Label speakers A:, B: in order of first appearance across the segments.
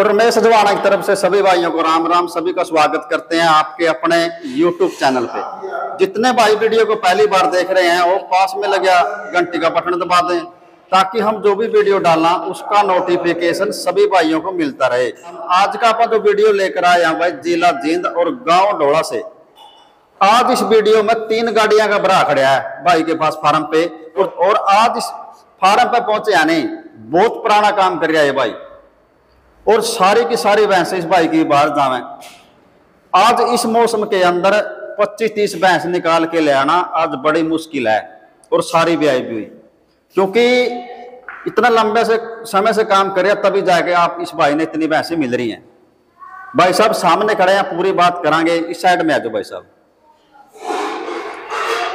A: तो रमेश की तरफ़ से सभी भाइयों को राम राम सभी का स्वागत करते हैं आपके अपने YouTube चैनल पे। जितने भाई वीडियो को पहली बार देख रहे हैं वो पास में लगा घंटी का बटन दबा दें ताकि हम जो भी वीडियो डालना उसका नोटिफिकेशन सभी भाइयों को मिलता रहे। आज का अपन जो वीडियो लेकर आए हैं भाई जिला जींद और गाँव ढोला से। आज इस वीडियो में तीन गाड़ियाँ का भरा खड़ा है भाई के पास फार्म पे। और, आज इस फार्म पे पहुँचे या नहीं बहुत पुराना काम कर रहा है भाई। और सारी की सारी भैंस इस भाई की बाहर जावे। आज इस मौसम के अंदर 25-30 भैंस निकाल के ले आना आज बड़ी मुश्किल है और सारी ब्याई भी हुई। क्योंकि इतना लंबे से समय से काम करे तभी जाके आप इस भाई ने इतनी भैंसें मिल रही हैं। भाई साहब सामने खड़े हैं पूरी बात करांगे इस साइड में आ जाओ भाई साहब।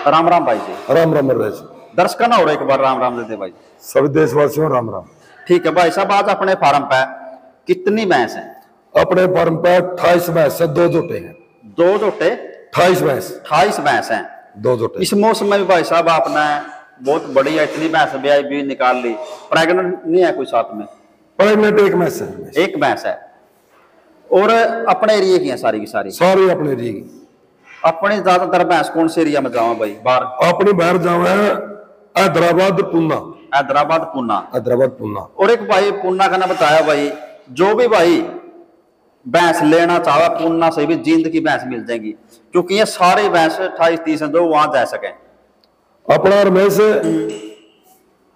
A: राम राम भाई जी।
B: राम राम रमेश
A: दर्शक ना हो रहा एक बार राम राम देते भाई।
B: सभी देशवासियों राम राम।
A: ठीक है भाई साहब आज अपने फार्म पे कितनी भैंस है?
B: अपने फर्म पर अट्ठाईस भैंस है दो जोटे हैं।
A: दो जोटे
B: अट्ठाईस भैंस।
A: अट्ठाईस भैंस हैं।
B: दो जोटे
A: इस मौसम में भी भाई साहब आपने बहुत बढ़िया इतनी भैंस ब्याई भी निकाल ली। प्रेग्नेंट नहीं है कोई साथ में?
B: प्रेगनेंट एक भैंस है।
A: एक भैंस है। और अपने एरिया की है सारी की सारी?
B: सारी अपने जी
A: अपने ज़्यादातर भैंस कौन से एरिया में जावा भाई? बाहर।
B: अपनी बाहर जावे हैदराबाद पूना
A: हैदराबाद पूना
B: हैदराबाद पूना
A: और एक भाई पूना का ना बताया भाई जो भी भाई भैंस लेना चाहे पूना से भी जींद की भैंस मिल जाएगी। क्योंकि ये सारी भैंस अट्ठाईस तीस हैं जो वहाँ जा सके।
B: अपना रमेश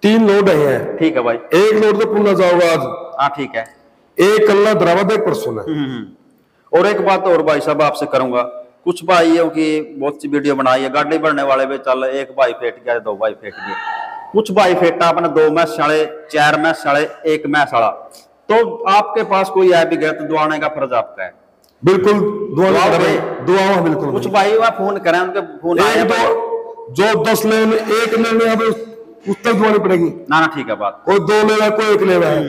B: तीन लोड है।
A: ठीक है भाई।
B: एक लोड तो पूना जाओगा आज।
A: हाँ ठीक है।
B: एक कल हैदराबाद एक परसों है
A: हम्म। और एक बात और भाई साहब आपसे करूँगा। कुछ भाइयों की बहुत सी वीडियो बनाई है गाड़ी बढ़ने वाले भी चल एक भाई फेट गया दो भाई फेट गए। कुछ भाई फेटा अपने दो मैच साढ़े चार मैच साढ़े एक मैच साढ़ा तो आपके पास कोई है भी गया तो दुआने का फ़र्ज़ आपका है।
B: बिल्कुल दुआ करें बिल्कुल
A: कुछ भाई वह फ़ोन करें उनके फ़ोन आए
B: जो दस लेने एक लेने उस तक दुआनी पड़ेगी।
A: ना ना ठीक है बात।
B: कोई दो लेगा कोई एक लेगा है।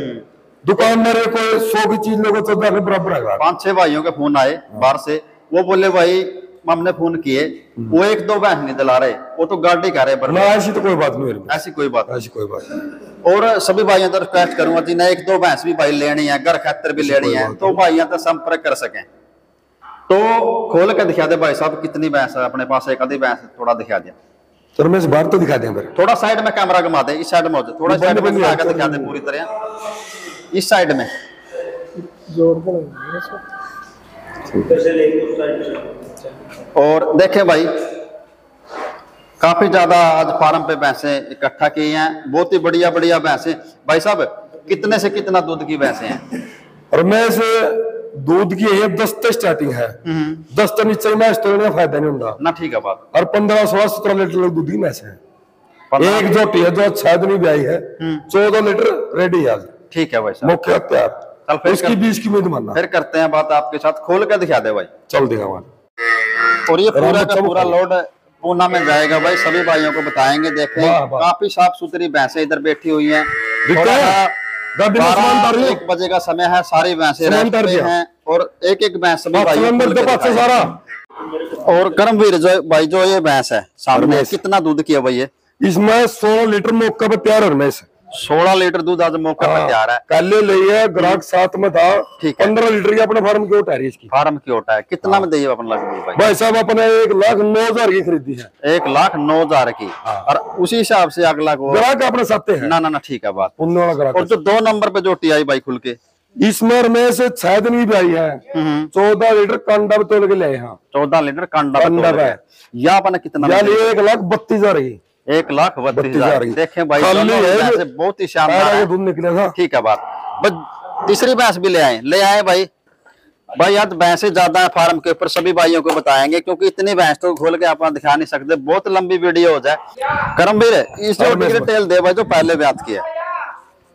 B: दुकान में रहे कोई सौ की चीज़ लोगों तो के बराबर है।
A: पाँच छह भाइयों के फ़ोन आए बाहर से। वो बोले भाई हमने फ़ोन किए वो एक दो बहन नहीं दिला रहे वो तो गाड़ी कह रहे पर
B: ऐसी तो कोई बात नहीं
A: ऐसी कोई बात
B: ऐसी कोई बात नहीं।
A: और सभी भाइयों तो रिक्वेस्ट करूँगा जिन्हें एक दो भैंस भी भाई लेनी है घर खातर भी लेनी है तो भाइयों तो संपर्क कर सकें। तो खोल के दिखा दे भाई साहब कितनी भैंस है अपने पास एक आधी भैंस थोड़ा दिखा दिया
B: तो रमेश बाहर तो दिखा दें
A: थोड़ा साइड में कैमरा घुमा दे इस साइड में हो जाए थोड़ा साइड में दिखा दे पूरी तरह। इस साइड में। और देखें भाई काफ़ी ज़्यादा आज फार्म पे भैंसे इकट्ठा की हैं बहुत ही बढ़िया बढ़िया भैंसे। भाई साहब कितने से कितना दूध की भैंसे हैं?
B: रमेश दूध की है दस से स्टार्टिंग है। दस तो नीचे मैच तो इन्हें फ़ायदा नहीं होता।
A: ना ठीक है बात।
B: और पंद्रह सोलह सत्रह लीटर दूध की मैच है। एक जोटी है जो छह दिन भी आई है। चौदह लीटर रेडी है आज।
A: ठीक है भाई साहब।
B: मुख्य
A: चल
B: तैयार
A: फिर
B: उसकी बीस की उम्मीद मानना।
A: फिर करते हैं बात आपके साथ। खोल कर दिखा दे भाई।
B: चल देगा वहाँ
A: और ये पूरा का पूरा लोड पूना में जाएगा भाई सभी भाइयों को बताएँगे देखें। काफ़ी साफ़ सुथरी भैंसें इधर बैठी हुई हैं? सा। एक बजे का समय है सारी भैंसे पे। हैं और एक एक भैंस
B: से। सारा
A: और करमवीर जो भाई जो ये भैंस है सामने कितना दूध किया भाई ये
B: इसमें सोलह लीटर मौका पर तैयार है
A: सोलह लीटर दूध आज मौके पर तैयार है।
B: कल ले है ग्राहक साथ में था।
A: ठीक
B: पंद्रह लीटर की अपने फार्म की उठा रही इसकी।
A: फार्म की ओटा है। कितना में देगी अपन लगभग भाई?
B: भाई साहब अपने एक लाख नौ हज़ार की खरीदी है।
A: एक लाख नौ हज़ार की। और उसी हिसाब से अगला को
B: ग्राहक अपने साथ है।
A: ना ना ना ठीक है बात। और जो दो नंबर पे जो टी आई बाई खुल के।
B: इसमें रमेश छह दिन की भी आई है। चौदह लीटर कांडा तोड़ के लिए
A: चौदह लीटर कंडा पे। या अपन कितना में?
B: एक लाख बत्तीस हज़ार की।
A: एक लाख बत्तीस हज़ार। देखें भाई
B: है
A: बहुत ही शानदार
B: निकले था।
A: ठीक है बात। बस तीसरी भैंस भी ले आए। ले आए भाई। भाई आज भैंसे ज़्यादा है फार्म के ऊपर सभी भाइयों को बताएँगे क्योंकि इतनी भैंस तो खोल के आप दिखा नहीं सकते। बहुत लंबी वीडियो हो। जाए करमवीर इस जोटी की
B: रमेश भाई।
A: डिटेल दे भाई जो पहले ब्यात की है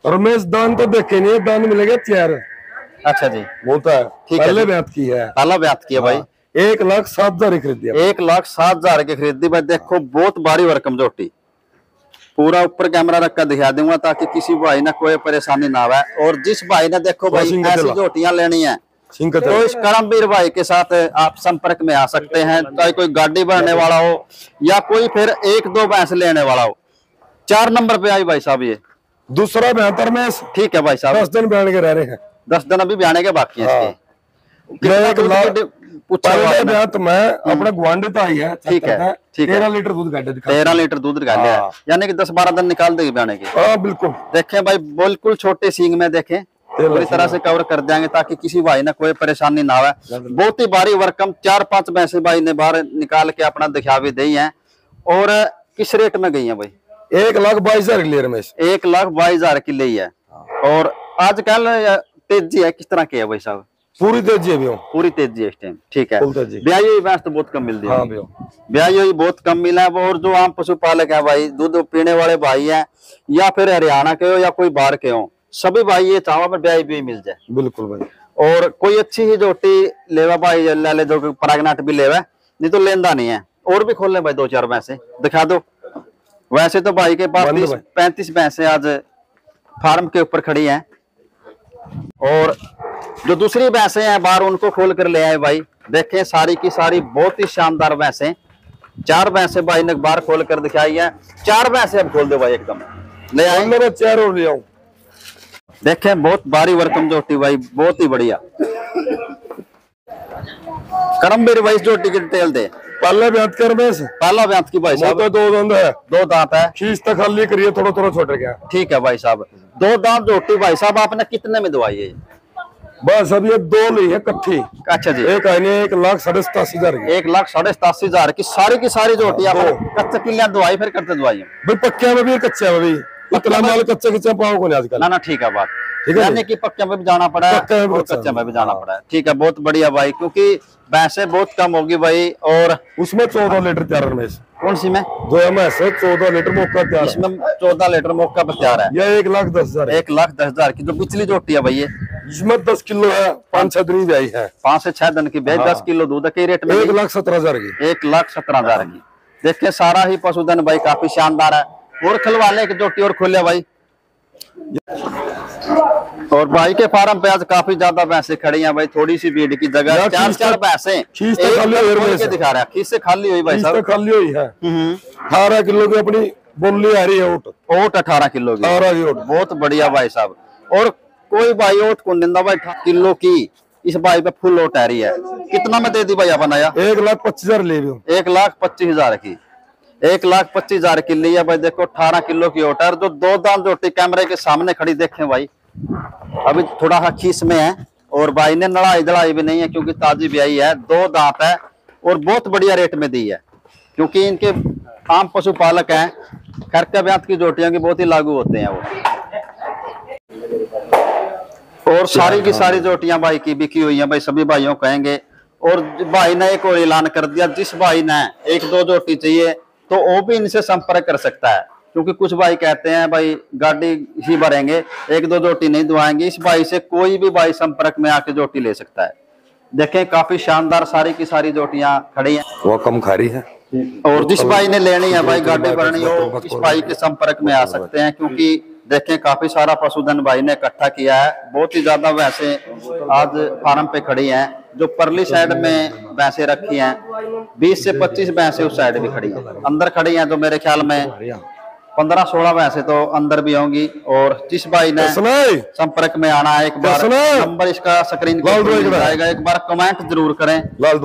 B: रमेश दान तो देखे नहीं दान मिलेगा चार
A: अच्छा जी।
B: बोलता है।
A: ठीक है
B: पहले। बात की है।
A: पहला ब्यात किया भाई।
B: एक लाख सात हज़ार की खरीदी
A: एक लाख सात हज़ार की खरीदी। भाई देखो बहुत भारी भरकम जोटी पूरा ऊपर कैमरा रख कर दिखा दूँगा ताकि किसी भाई ने कोई परेशानी ना आवे। और जिस भाई ने देखो भाई ऐसी। जोटियाँ लेनी है तो इस करमवीर भाई के साथ आप संपर्क में आ सकते हैं। चाहे कोई गाड़ी भरने वाला हो या कोई फिर एक दो भैंस लेने वाला हो। चार नंबर पे आई भाई साहब ये।
B: दूसरा बेहतर में
A: ठीक है भाई साहब।
B: दस दिन बैठ के रह रहे हैं।
A: दस दिन अभी बयाने के बाकी हैं
B: हाँ।
A: इसके
B: मैं एक
A: दूध
B: लाख
A: की पूछा हुआ
B: पहले
A: है ना।
B: ब्यात में अपने गुआंढी तो है
A: ठीक है, ठीक है।
B: तेरह लीटर दूध
A: तेरह लीटर दूध निकाल है।
B: हाँ।
A: यानी कि दस बारह दिन निकाल देगी बयाने की।
B: हाँ बिल्कुल।
A: देखें भाई बिल्कुल छोटे सींग में देखें। पूरी तरह से कवर कर देंगे ताकि किसी भाई ने कोई परेशानी ना बहुत ही भारी वर्कम चार पाँच भैंसे भाई ने बाहर निकाल के अपना दिखावे दी है। और किस रेट में गई है भाई?
B: एक लाख बाईस हज़ार के
A: एक लाख बाईस हज़ार की ली है और आजकल तेज़ी है किस तरह की है भाई साहब?
B: पूरी तेज़ी है भैया।
A: पूरी तेज़ी है इस टाइम ठीक है।
B: तेज़ी
A: ब्याई भैंस तो बहुत कम मिलती है।
B: हाँ
A: ब्याई हुई बहुत कम मिला है और जो आम पशुपालक है भाई दूध पीने वाले भाई हैं या फिर हरियाणा के हो या कोई बाहर के हो सभी भाई ये चाहो पर ब्याई भी मिल जाए।
B: बिल्कुल भाई।
A: और कोई अच्छी ही जोटी लेवा भाई ले जो परागनाट भी लेवा नहीं तो लेंदा नहीं है। और भी खोल ले भाई दो चार भैंसे दिखा दो। वैसे तो भाई के पास पैंतीस भैंसे आज फार्म के ऊपर खड़ी हैं। और जो दूसरी भैंसे हैं बाहर उनको खोल कर ले आए भाई। देखें सारी की सारी बहुत ही शानदार भैंसे। चार भैंसे भाई ने बाहर खोल कर दिखाई है। चार भैंसे अब खोल दो भाई एकदम। ले आए।
B: मेरा चार और ले आऊँ।
A: देखें बहुत भारी वर्कम जोटी भाई बहुत ही बढ़िया। करम मेरी भाई जोटी की डिटेल दे।
B: पहले ब्यात कर रमेश
A: पहला ब्यांत की भाई साहब।
B: तो दो दंद है।
A: दो दांत है।
B: खींच तक खाली करिए थोड़ा थोड़ा छोटे गया
A: ठीक है भाई साहब। दो दांत जोटी भाई साहब आपने कितने में दवाई है?
B: बस अब ये दो ली है कट्ठी
A: अच्छा जी।
B: एक आईने एक लाख साढ़े सतासी हज़ार
A: एक लाख साढ़े सतासी हज़ार की सारी की सारी
B: दो।
A: कच्चे किलियाँ दवाई फिर करते दवाई।
B: भाई पक्के में भी कच्चे में भी। इतना माल कच्चे कच्चे पाओ को आजकल?
A: ना ना ठीक है बात।
B: ठीक है
A: यानी कि पक्के में भी जाना पड़ा है और
B: कच्चा
A: में भी जाना
B: हाँ।
A: पड़ा है। ठीक है बहुत बढ़िया भाई क्योंकि भैंसे बहुत कम होगी भाई और
B: उसमें चौदह लीटर तैयार है
A: कौन सी में?
B: जो है मैं चौदह लीटर मौका तैयार
A: इसमें चौदह लीटर मौका पर तैयार है।
B: यह एक लाख दस हज़ार
A: एक लाख दस हज़ार की जो पिछली जोटी है भाई ये
B: इसमें दस किलो है पाँच छह दिन आई है।
A: पाँच से छह दिन की
B: हाँ।
A: दस किलो दूध है के रेट में
B: एक लाख सत्रह हज़ार की।
A: एक लाख सत्रह हज़ार की। देखिए सारा ही पशुधन भाई काफ़ी शानदार है। और खिलवाने एक जोटी और खोले भाई। और भाई के फार्म पे आज काफ़ी ज़्यादा भैंसे खड़ी हैं भाई थोड़ी सी भीड़ की जगह। चार चार
B: तो-
A: भैंसे।
B: खींच तो
A: के
B: भैंस।
A: दिखा रहा है से खाली हुई भाई साहब।
B: खाली हुई है।
A: हम्म,
B: अठारह किलो की अपनी बोली आ रही है ओट।
A: ओट अठारह किलो की। बहुत बढ़िया भाई साहब। और कोई भाई ओट को निंदा भाई किलो की? इस भाई पे फुल ओट आ रही है। कितना में दे दी भाई अपन आया?
B: एक लाख पच्चीस हज़ार ले लो
A: एक लाख पच्चीस हज़ार की। एक लाख पच्चीस हज़ार की ली है भाई देखो अठारह किलो की ओट है। जो दो दाम जोटी कैमरे के सामने खड़ी देखे भाई। अभी थोड़ा सा खीस में है और भाई ने लड़ाई दड़ाई भी नहीं है क्योंकि ताजी ब्याई है दो दांत है और बहुत बढ़िया रेट में दी है। क्योंकि इनके आम पशुपालक हैं खैर का ब्यात की जोटियों की बहुत ही लागू होते हैं वो। और सारी की सारी जोटियाँ भाई की बिकी हुई हैं भाई सभी भाइयों कहेंगे। और भाई ने एक और ऐलान कर दिया जिस भाई ने एक दो जोटी चाहिए तो वो भी इनसे संपर्क कर सकता है। क्योंकि कुछ भाई कहते हैं भाई गाड़ी ही भरेंगे एक दो जोटी नहीं दुआएँगे इस भाई से कोई भी भाई संपर्क में आके जोटी ले सकता है। देखें काफ़ी शानदार सारी की सारी जोटियाँ खड़ी हैं।
B: वो कम खा रही है।
A: और जिस भाई ने लेनी है भाई गाड़ी भरनी हो इस भाई के संपर्क में आ सकते हैं क्योंकि देखें काफ़ी सारा पशुधन भाई ने इकट्ठा किया है। बहुत ही ज़्यादा वैसे आज फार्म पे खड़ी हैं जो परली साइड में भैंसे रखी हैं। 20 से 25 भैंसे उस साइड भी खड़ी हैं। अंदर खड़ी हैं जो मेरे ख्याल में 15-16 भैंसे तो अंदर भी होंगी। और जिस भाई ने संपर्क में आना है एक बार नंबर इसका स्क्रीन। जाएगा। एक बार कमेंट ज़रूर करें।
B: लाल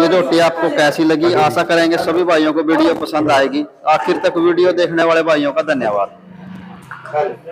A: ये जोटी आपको कैसी लगी आशा करेंगे सभी भाइयों को वीडियो पसंद आएगी। आखिर तक वीडियो देखने वाले भाइयों का धन्यवाद। 看。